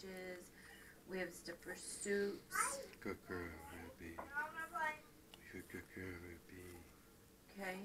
sandwiches. We have stuff soups. Good girl, Ruby. Good, good girl, Ruby. Okay.